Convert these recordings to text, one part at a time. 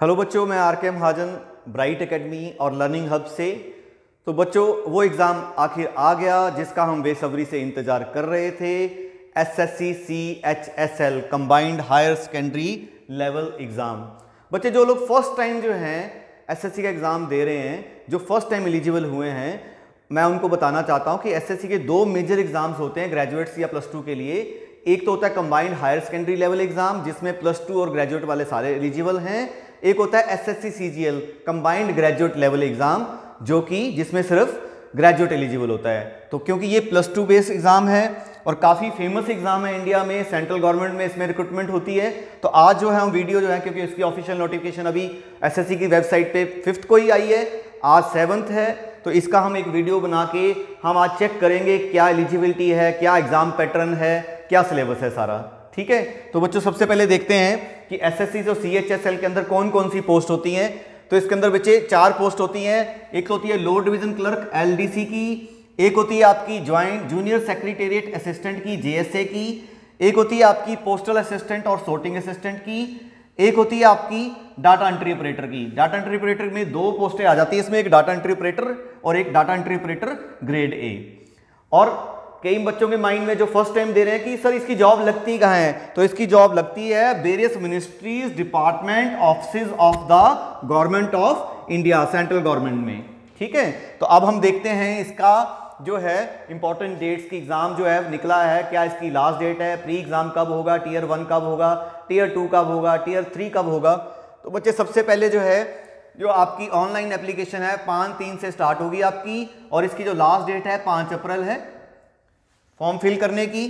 Hello बच्चों, मैं R K Mahajan bright academy और लर्निंग हब से। तो बच्चों, वो एग्ज़ाम आखिर आ गया, जिसका हम बेसब्री से इंतज़ार कर रहे थे। S S C C H S L combined higher secondary level exam बच्चे, जो लोग फ़र्स्ट टाइम जो हैं एस एस सी का एग्ज़ाम दे रहे हैं, जो फ़र्स्ट टाइम एलिजिबल हुए हैं, मैं उनको बताना चाहता हूँ कि एस एस सी के दो मेजर एग्ज़ाम्स होते हैं ग्रेजुएट्स या प्लस टू के लिए। एक तो होता है combined higher secondary level exam जिसमें प्लस टू और ग्रेजुएट वाले सारे एलिजिबल हैं। एक होता है S S C C G L combined graduate level exam जो कि जिसमें सिर्फ़ ग्रेजुएट एलिजिबल होता है। तो क्योंकि ये प्लस टू बेस्ड एग्ज़ाम है और काफ़ी फ़ेमस एग्ज़ाम है इंडिया में सेंट्रल गवर्नमेंट में इसमें रिक्रूटमेंट होती है तो आज जो है हम वीडियो जो है, क्योंकि इसकी ऑफिशियल नोटिफिकेशन अभी एसएससी की वेबसाइट पे फिफ्थ को ही आई है, आज सेवन्थ है तो इसका हम एक वीडियो बना के हम आज चेक करेंगे क्या एलिजिबिलिटी है, क्या एग्ज़ाम पैटर्न है, क्या सिलेबस है सारा। ठीक है? तो बच्चों, सबसे पहले देखते हैं कि एसएससी और सीएचएसएल के अंदर कौन कौन सी पोस्ट होती हैं तो इसके अंदर बच्चे चार पोस्ट होती हैं। एक होती है लो डिवीज़न क्लर्क एलडीसी की। एक होती है आपकी ज्वाइंट जूनियर सेक्रेटेरिएट असिस्टेंट की जेएसए की। एक होती है आपकी पोस्टल असिस्टेंट और सोर्टिंग असिस्टेंट की। एक होती है आपकी डाटा एंट्री ऑपरेटर की। डाटा एंट्री ऑपरेटर में दो पोस्टें आ जाती है, इसमें एक डाटा एंट्री ऑपरेटर और एक data entry operator grade A और कई बच्चों के माइंड में जो फ़र्स्ट टाइम दे रहे हैं कि, सर, इसकी जॉब लगती कहाँ है? तो इसकी जॉब लगती है various ministries department office of the government of India central government में। ठीक है? तो अब हम देखते हैं इसका जो है इंपॉर्टेंट डेट्स की एग्ज़ाम जो है, निकला है। क्या इसकी लास्ट डेट है? प्री एग्ज़ाम कब होगा? टीयर वन कब होगा? टीयर टू कब होगा? टीयर थ्री कब होगा? तो बच्चे, सबसे पहले जो है, जो आपकी ऑनलाइन एप्लीकेशन है, पाँच तीन से स्टार्ट होगी आपकी। और इसकी जो लास्ट डेट है, पाँच अप्रैल है। फॉर्म फिल करने की।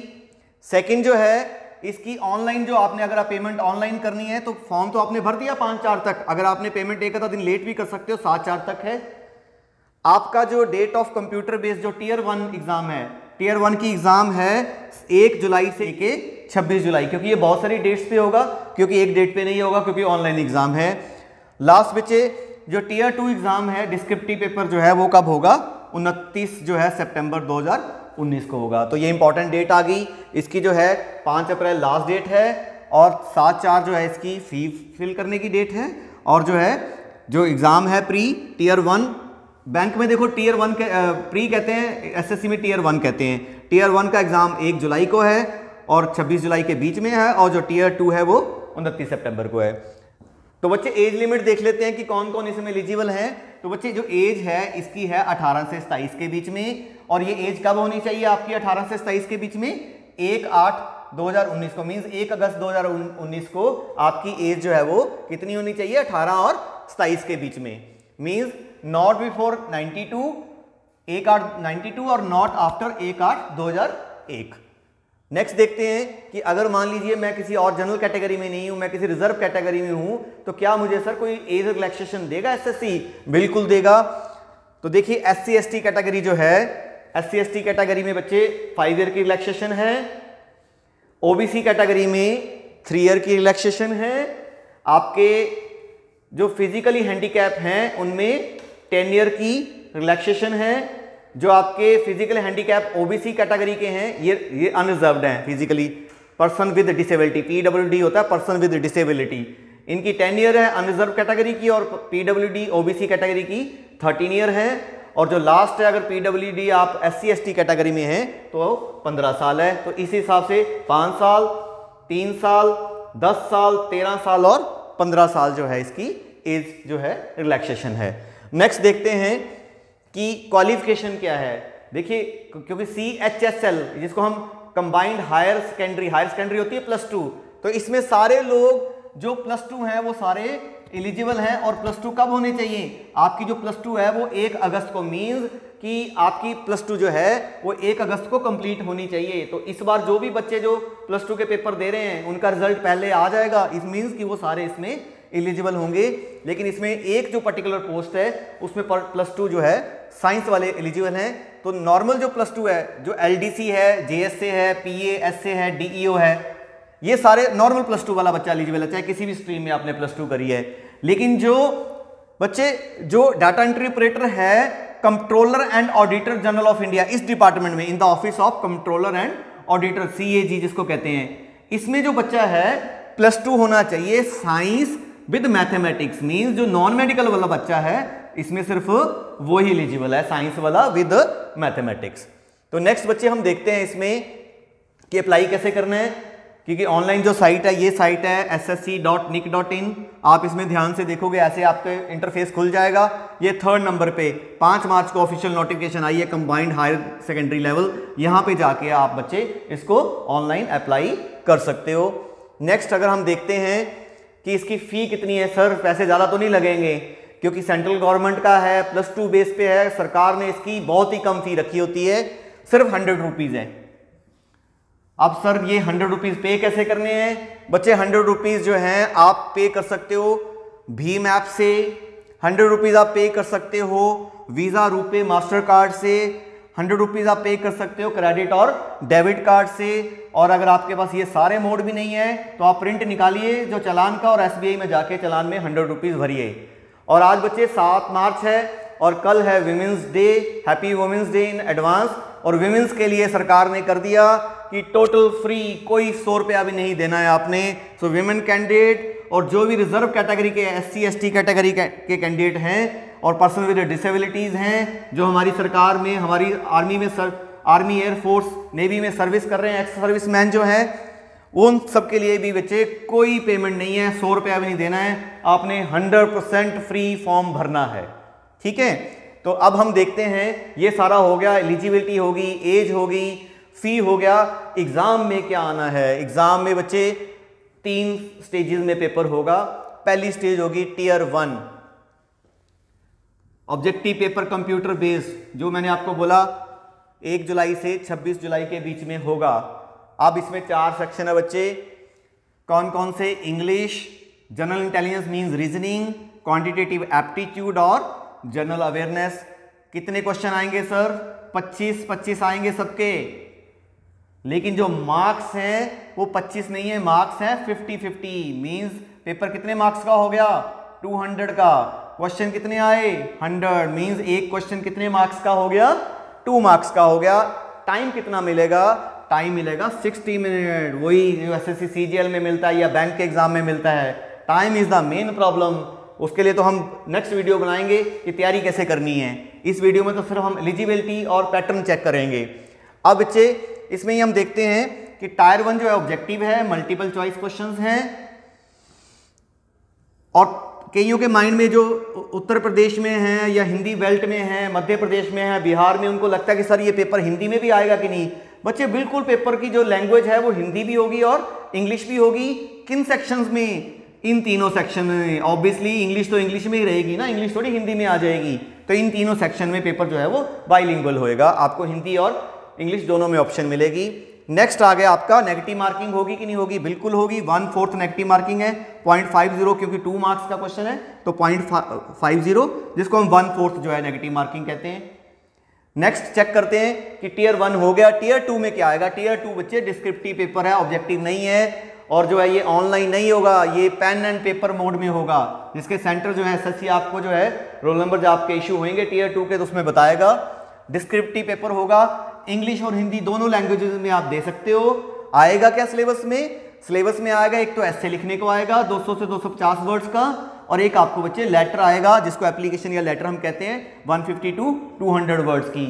सेकंड जो है, इसकी ऑनलाइन जो आपने, अगर आप पेमेंट ऑनलाइन करनी है तो फॉर्म तो आपने भर दिया पाँच चार तक। अगर आपने पेमेंट एक आधा दिन लेट भी कर सकते हो, सात चार तक है। आपका जो डेट ऑफ़ कंप्यूटर बेस्ड जो टीयर वन एग्ज़ाम है टीयर वन की एग्ज़ाम है एक जुलाई से के छब्बीस जुलाई, क्योंकि ये बहुत सारी डेट्स पे होगा, क्योंकि एक डेट पे नहीं होगा, क्योंकि ऑनलाइन एग्ज़ाम है। लास्ट बच्चे जो टीयर टू एग्ज़ाम है डिस्क्रिप्टिव पेपर जो है, वो कब होगा? उनतीस जो है सितंबर 2019 को होगा। तो ये इंपॉर्टेंट डेट आ गई। इसकी जो है, पाँच अप्रैल लास्ट डेट है और सात चार जो है इसकी फ़ी फिल करने की डेट है और जो है, जो एग्ज़ाम है प्री टीयर वन बैंक में देखो टीयर वन के प्री कहते हैं एसएससी में टीयर वन कहते हैं। टीयर वन का एग्ज़ाम एक जुलाई को है और 26 जुलाई के बीच में है और जो टीयर टू है वो उनतीस सितंबर को है। तो बच्चे एज लिमिट देख लेते हैं कि कौन कौन इसमें एलिजिबल है। तो बच्चे, जो एज है, इसकी है 18 से 27 के बीच में। और ये एज कब होनी चाहिए आपकी 18 से 27 के बीच में? एक आठ 2019 को। मीन्स एक अगस्त 2019 को आपकी एज जो है वो कितनी होनी चाहिए? 18 और 27 के बीच में। मीन्स नॉट बिफोर 92 एक आठ 92 और नॉट आफ्टर एक आठ 2001 नेक्स्ट देखते हैं कि अगर मान लीजिए मैं किसी और जनरल कैटेगरी में नहीं हूँ, मैं किसी रिज़र्व कैटेगरी में हूँ तो क्या मुझे सर कोई एज रिलैक्सेशन देगा? एसएससी बिल्कुल देगा। तो देखिए एस सी कैटेगरी जो है एस सी कैटेगरी में बच्चे फाइव ईयर की रिलैक्सेशन है ओबीसी कैटेगरी में थ्री ईयर की रिलैक्सेशन है, आपके जो फिजिकली हैंडीकैप हैं, उनमें टेन ईयर की रिलैक्सेशन है जो आपके फ़िज़िकल हैंडीकैप ओबीसी कैटेगरी के हैं, ये ये अनरिजर्व्ड हैं physically person with disability PWD होता है पर्सन विद डिसेबिलिटी इनकी टेन ईयर है अनरिजर्व कैटेगरी की और पीडब्ल्यूडी ओबीसी कैटेगरी की थर्टीन ईयर है. और जो लास्ट है, अगर पीडब्ल्यूडी आप एस सी कैटेगरी में हैं तो पंद्रह साल है. तो इस हिसाब से पाँच साल, तीन साल, दस साल, तेरह साल और पंद्रह साल जो है इसकी एज जो है रिलैक्सेशन है. नेक्स्ट देखते हैं कि क्वालिफिकेशन क्या है? देखिए क्योंकि सी एच एस एल जिसको हम combined higher secondary higher secondary होती है प्लस टू तो इसमें सारे लोग जो प्लस टू हैं, वो सारे एलिजिबल हैं और प्लस टू कब होने चाहिए? आपकी जो प्लस टू है, वो एक अगस्त को। मीन्स कि आपकी प्लस टू जो है, वो एक अगस्त को कंप्लीट होनी चाहिए। तो इस बार जो भी बच्चे जो प्लस टू के पेपर दे रहे हैं, उनका रिज़ल्ट पहले आ जाएगा। इस मीन्स कि वो सारे इसमें एलिजिबल होंगे, लेकिन इसमें एक जो पर्टिकुलर पोस्ट है, उसमें प्लस टू जो है साइंस वाले एलिजिबल हैं। तो नॉर्मल जो प्लस टू है, जो एलडीसी है जे है पी एस है डीईओ है, ये सारे नॉर्मल प्लस टू वाला बच्चा एलिजिबल है, चाहे किसी भी स्ट्रीम में आपने प्लस टू करी है। लेकिन जो बच्चे, जो डाटा एंट्री ऑपरेटर है controller and auditor general of India इस डिपार्टमेंट में in the office of controller and auditor CAG जिसको कहते हैं, इसमें जो बच्चा है प्लस टू होना चाहिए साइंस विद मैथमेटिक्स मीन्स जो नॉन मेडिकल वाला बच्चा है, इसमें सिर्फ़ वो ही एलिजिबल है साइंस वाला विद मैथमेटिक्स तो नेक्स्ट बच्चे हम देखते हैं इसमें कि अप्लाई कैसे करना है, क्योंकि ऑनलाइन जो साइट है, ये साइट है S S C dot nic dot in आप इसमें ध्यान से देखोगे, ऐसे आपके इंटरफेस खुल जाएगा। ये थर्ड नंबर पे पाँच मार्च को ऑफिशियल नोटिफिकेशन आई है कंबाइंड हायर सेकेंडरी लेवल यहाँ पे जाके आप बच्चे इसको ऑनलाइन अप्लाई कर सकते हो। नेक्स्ट अगर हम देखते हैं कि इसकी फ़ी कितनी है? सर पैसे ज़्यादा तो नहीं लगेंगे, क्योंकि सेंट्रल गवर्नमेंट का है प्लस टू बेस पे है, सरकार ने इसकी बहुत ही कम फ़ी रखी होती है, सिर्फ़ हंड्रेड रुपीज़ है। अब सर ये हंड्रेड रुपीज़ पे कैसे करने हैं? बच्चे हंड्रेड रुपीज़ जो हैं, आप पे कर सकते हो भीम ऐप से हंड्रेड रुपीज़ आप पे कर सकते हो वीज़ा रुपए मास्टर कार्ड से हंड्रेड रुपीज़ आप पे कर सकते हो क्रेडिट और डेबिट कार्ड से। और अगर आपके पास ये सारे मोड भी नहीं है तो आप प्रिंट निकालिए जो चलान का और एसबीआई में जाके चलान में हंड्रेड रुपीज़ भरिए। और आज बच्चे सात मार्च है और कल है women's day, happy women's day in advance. और विमेंस के लिए सरकार ने कर दिया कि टोटल फ्री कोई सौ रुपया भी नहीं देना है आपने। सो विमेन कैंडिडेट और जो भी रिज़र्व कैटेगरी के S C S T category के कैंडिडेट हैं और पर्सन विद डिसेबिलिटीज़ हैं, जो हमारी सरकार में, हमारी आर्मी में sir army air force navy में सर्विस कर रहे हैं एक्स सर्विस मैन जो है, उन सब के लिए भी बच्चे कोई पेमेंट नहीं है, सौ रुपया भी नहीं देना है, आपने हंड्रेड परसेंट फ्री फॉर्म भरना है। ठीक है? तो अब हम देखते हैं, ये सारा हो गया एलिजिबिलिटी होगी एज होगी फ़ी हो गया एग्ज़ाम में क्या आना है? एग्ज़ाम में बच्चे तीन स्टेजेस में पेपर होगा। पहली स्टेज होगी tier one objective paper computer based जो मैंने आपको बोला, एक जुलाई से 26 जुलाई के बीच में होगा। अब इसमें चार सेक्शन है बच्चे। कौन कौन से? English general intelligence means reasoning quantitative aptitude और जनरल अवेयरनेस कितने क्वेश्चन आएँगे सर 25 25 आएँगे सबके। लेकिन जो मार्क्स हैं, वो 25 नहीं है मार्क्स हैं 50 50 मींस पेपर कितने मार्क्स का हो गया? 200 का। क्वेश्चन कितने आए? 100 मींस एक क्वेश्चन कितने मार्क्स का हो गया? टू मार्क्स का हो गया। टाइम कितना मिलेगा? टाइम मिलेगा 60 मिनट वही एस एस सी में मिलता है या बैंक के एग्ज़ाम में मिलता है। Time is the main problem उसके लिए तो हम नेक्स्ट वीडियो बनाएँगे कि तैयारी कैसे करनी है। इस वीडियो में तो सिर्फ़ हम एलिजिबिलिटी और पैटर्न चेक करेंगे। अब बच्चे इसमें ही हम देखते हैं कि टायर वन जो है ऑब्जेक्टिव है मल्टीपल चॉइस क्वेश्चंस हैं। और कईयों के माइंड में जो उत्तर प्रदेश में है या हिंदी बेल्ट में है, मध्य प्रदेश में है, बिहार में उनको लगता है कि सर ये पेपर हिंदी में भी आएगा कि नहीं? बच्चे, बिल्कुल पेपर की जो लैंग्वेज है वो हिंदी भी होगी और इंग्लिश भी होगी। किन सेक्शंस में? इन तीनों सेक्शन में। ऑब्वियसली इंग्लिश तो इंग्लिश में ही रहेगी ना? इंग्लिश थोड़ी हिंदी में आ जाएगी। तो इन तीनों सेक्शन में पेपर जो है वो बाईलिंगुअल होएगा। आपको हिंदी और इंग्लिश दोनों में ऑप्शन मिलेगी। नेक्स्ट आ गया आपका नेगेटिव मार्किंग होगी कि नहीं होगी? बिल्कुल होगी। वन फोर्थ नेगेटिव मार्किंग है। पॉइंट फाइव ज़ीरो क्योंकि टू मार्क्स का क्वेश्चन है तो पॉइंट फाइव ज़ीरो जिसको हम वन फोर्थ जो है नेगेटिव मार्किंग कहते हैं। नेक्स्ट चेक करते हैं कि टीयर वन हो गया। टीयर टू में क्या आएगा? टीयर टू बच्चे डिस्क्रिप्टिव पेपर है ऑब्जेक्टिव नहीं है, और जो है ये ऑनलाइन नहीं होगा। ये पेन एंड पेपर मोड में होगा, जिसके सेंटर जो है एस आपको जो है रोल नंबर जो आपके इशू होंगे टीयर टू के तो उसमें बताएगा। डिस्क्रिप्टिव पेपर होगा। इंग्लिश और हिंदी दोनों लैंग्वेजेस में आप दे सकते हो। आएगा क्या सिलेबस में? सिलेबस में आएगा, एक तो ऐसे लिखने को आएगा 200 से 250 वर्ड्स का, और एक आपको बच्चे लेटर आएगा, जिसको एप्लीकेशन या लेटर हम कहते हैं 150 टू 200 वर्ड्स की।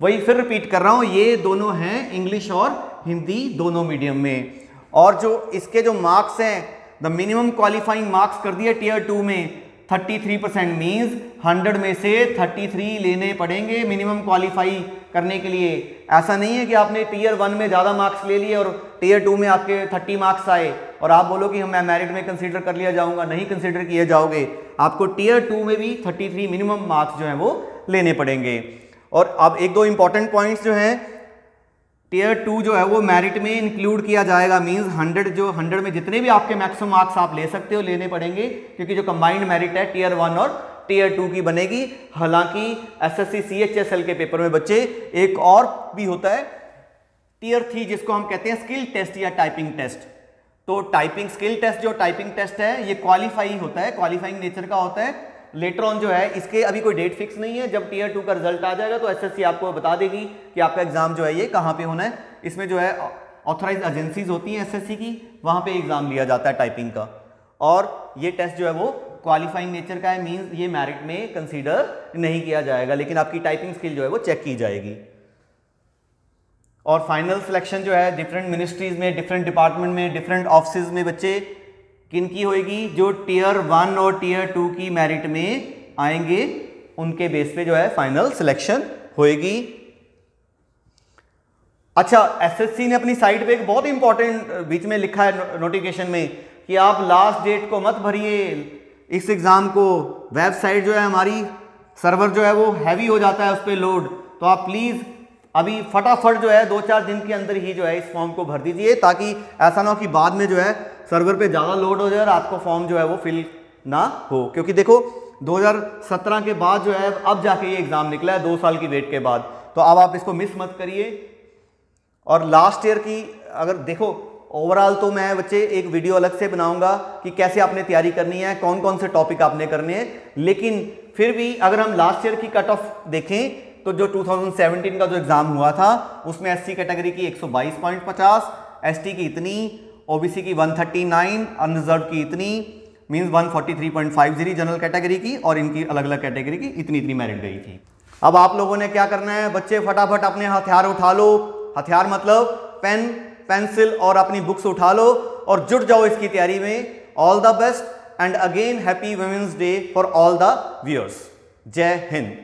वही फिर रिपीट कर रहा हूँ, ये दोनों हैं इंग्लिश और हिंदी दोनों मीडियम में। और जो इसके जो मार्क्स हैं द मिनिमम क्वालिफाइंग मार्क्स कर दिए टीयर टू में 33 परसेंट मीन्स हंड्रेड में से 33 लेने पड़ेंगे मिनिमम क्वालिफाई करने के लिए। ऐसा नहीं है कि आपने टीयर वन में ज़्यादा मार्क्स ले लिए और टीयर टू में आपके 30 मार्क्स आए और आप बोलो कि मैं मेरिट में कंसीडर कर लिया जाऊँगा, नहीं कंसीडर किए जाओगे। आपको टीयर टू में भी 33 मिनिमम मार्क्स जो है वो लेने पड़ेंगे। और अब एक दो इंपॉर्टेंट पॉइंट्स जो हैं टीयर टू जो है वो मेरिट में इंक्लूड किया जाएगा मींस हंड्रेड जो हंड्रेड में जितने भी आपके मैक्सिमम मार्क्स आप ले सकते हो, लेने पड़ेंगे, क्योंकि जो कंबाइंड मेरिट है, टीयर वन और टीयर टू की बनेगी। हालाँकि S S C C H S L के पेपर में बच्चे, एक और भी होता है, टीयर थ्री जिसको हम कहते हैं स्किल टेस्ट या टाइपिंग टेस्ट तो टाइपिंग स्किल टेस्ट जो टाइपिंग टेस्ट है, ये क्वालिफाई होता है क्वालिफाइंग नेचर का होता है। लेटर ऑन जो है, इसके अभी कोई डेट फिक्स नहीं है। जब टीयर टू का रिज़ल्ट आ जाएगा तो एसएससी आपको बता देगी कि आपका एग्ज़ाम जो है, ये कहाँ पे होना है। इसमें जो है ऑथराइज एजेंसीज होती हैं एसएससी की, वहाँ पे एग्ज़ाम लिया जाता है टाइपिंग का। और ये टेस्ट जो है, वो क्वालिफाइंग नेचर का है मींस ये मेरिट में कंसीडर नहीं किया जाएगा, लेकिन आपकी टाइपिंग स्किल जो है, वो चेक की जाएगी। और फाइनल सिलेक्शन जो है डिफरेंट मिनिस्ट्रीज में डिफरेंट डिपार्टमेंट में डिफरेंट ऑफ़िस में बच्चे किन की होएगी? जो टीयर वन और टीयर टू की मेरिट में आएँगे, उनके बेस पे जो है फाइनल सिलेक्शन होएगी। अच्छा एसएससी ने अपनी साइट पे एक बहुत इंपॉर्टेंट बीच में लिखा है नोटिफिकेशन में कि आप लास्ट डेट को मत भरिए। इस एग्ज़ाम को वेबसाइट जो है हमारी सर्वर जो है वो हैवी हो जाता है, उस पर लोड तो आप प्लीज़ अभी फटाफट जो है दो चार दिन के अंदर ही जो है, इस फॉर्म को भर दीजिए, ताकि ऐसा ना हो कि बाद में जो है सर्वर पे ज़्यादा लोड हो जाए और आपको फॉर्म जो है, वो फिल ना हो। क्योंकि देखो 2017 के बाद जो है, अब जाके ये एग्ज़ाम निकला है, दो साल की वेट के बाद। तो अब आप इसको मिस मत करिए। और लास्ट ईयर की अगर देखो ओवरऑल तो मैं बच्चे एक वीडियो अलग से बनाऊँगा कि कैसे आपने तैयारी करनी है कौन कौन से टॉपिक आपने करने हैं। लेकिन फिर भी अगर हम लास्ट ईयर की कट ऑफ़ देखें तो जो 2017 का जो एग्ज़ाम हुआ था, उसमें एससी कैटेगरी की 122.50 एसटी की इतनी ओबीसी की 139 अनरिजर्व की इतनी मींस 143.50 जनरल कैटेगरी की और इनकी अलग अलग कैटेगरी की इतनी इतनी मेरिट गई थी। अब आप लोगों ने क्या करना है? बच्चे फटाफट अपने हथियार उठा लो। हथियार मतलब पेन, पेंसिल और अपनी बुक्स उठा लो और जुट जाओ इसकी तैयारी में। All the best and again happy women's day for all the viewers जय हिंद।